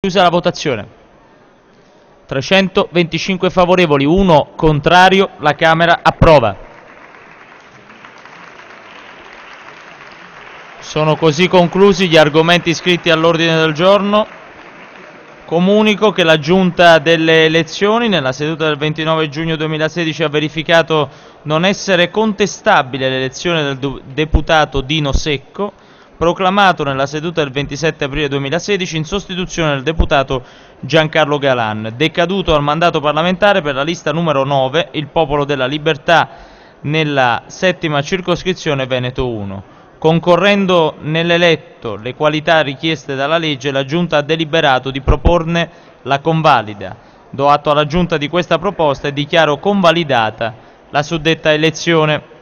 Chiusa la votazione. 325 favorevoli, 1 contrario, la Camera approva. Sono così conclusi gli argomenti iscritti all'ordine del giorno. Comunico che la Giunta delle elezioni nella seduta del 29 giugno 2016 ha verificato non essere contestabile l'elezione del deputato Dino Secco proclamato nella seduta del 27 aprile 2016 in sostituzione del deputato Giancarlo Galan, decaduto al mandato parlamentare per la lista numero 9, il Popolo della Libertà, nella settima circoscrizione Veneto 1. Concorrendo nell'eletto le qualità richieste dalla legge, la Giunta ha deliberato di proporne la convalida. Do atto alla Giunta di questa proposta e dichiaro convalidata la suddetta elezione.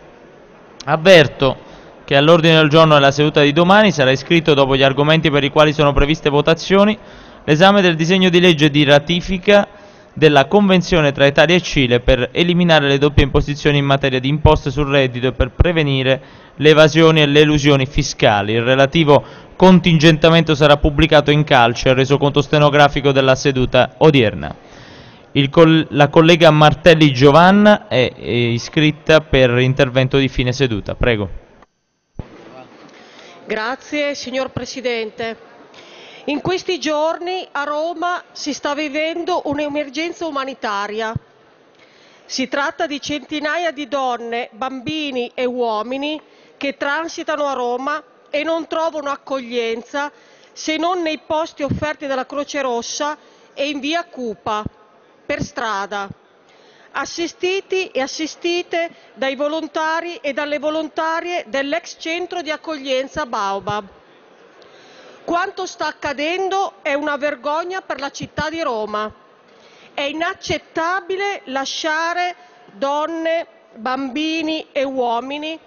Avverto che all'ordine del giorno della seduta di domani sarà iscritto dopo gli argomenti per i quali sono previste votazioni l'esame del disegno di legge di ratifica della Convenzione tra Italia e Cile per eliminare le doppie imposizioni in materia di imposte sul reddito e per prevenire le evasioni e le elusioni fiscali. Il relativo contingentamento sarà pubblicato in calce al resoconto stenografico della seduta odierna. Col la collega Martelli Giovanna è, è iscritta per intervento di fine seduta. Prego. Grazie, signor Presidente. In questi giorni a Roma si sta vivendo un'emergenza umanitaria. Si tratta di centinaia di donne, bambini e uomini che transitano a Roma e non trovano accoglienza se non nei posti offerti dalla Croce Rossa e in via Cupa, per strada assistiti e assistite dai volontari e dalle volontarie dell'ex centro di accoglienza Baobab. Quanto sta accadendo è una vergogna per la città di Roma. È inaccettabile lasciare donne, bambini e uomini